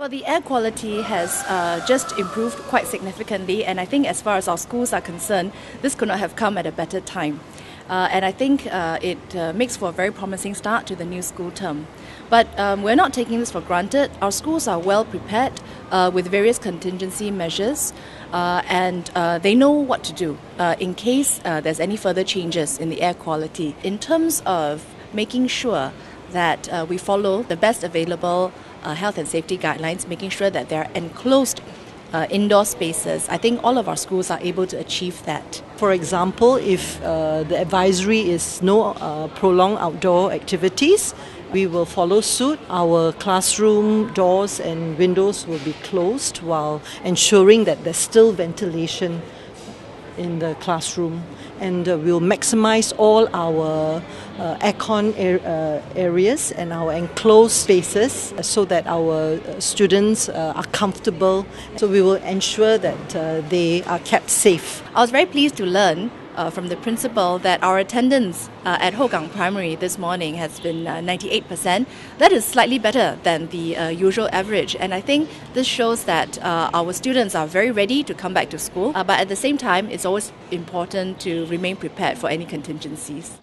Well, the air quality has uh, just improved quite significantly, and I think, as far as our schools are concerned, this could not have come at a better time. Uh, and I think uh, it uh, makes for a very promising start to the new school term. But um, we're not taking this for granted. Our schools are well prepared uh, with various contingency measures, uh, and they know what to do in case there's any further changes in the air quality. In terms of making sure that uh, we follow the best available uh, health and safety guidelines, making sure that they're enclosed uh, indoor spaces. I think all of our schools are able to achieve that. For example, if uh, the advisory is no uh, prolonged outdoor activities, we will follow suit. Our classroom doors and windows will be closed while ensuring that there's still ventilation in the classroom and uh, we'll maximize all our uh, aircon er- uh, areas and our enclosed spaces so that our uh, students uh, are comfortable. So we will ensure that uh, they are kept safe. I was very pleased to learn uh, from the principal that our attendance uh, at Hougang Primary this morning has been uh, 98%. That is slightly better than the uh, usual average, and I think this shows that uh, our students are very ready to come back to school. Uh, but at the same time, it's always important to remain prepared for any contingencies.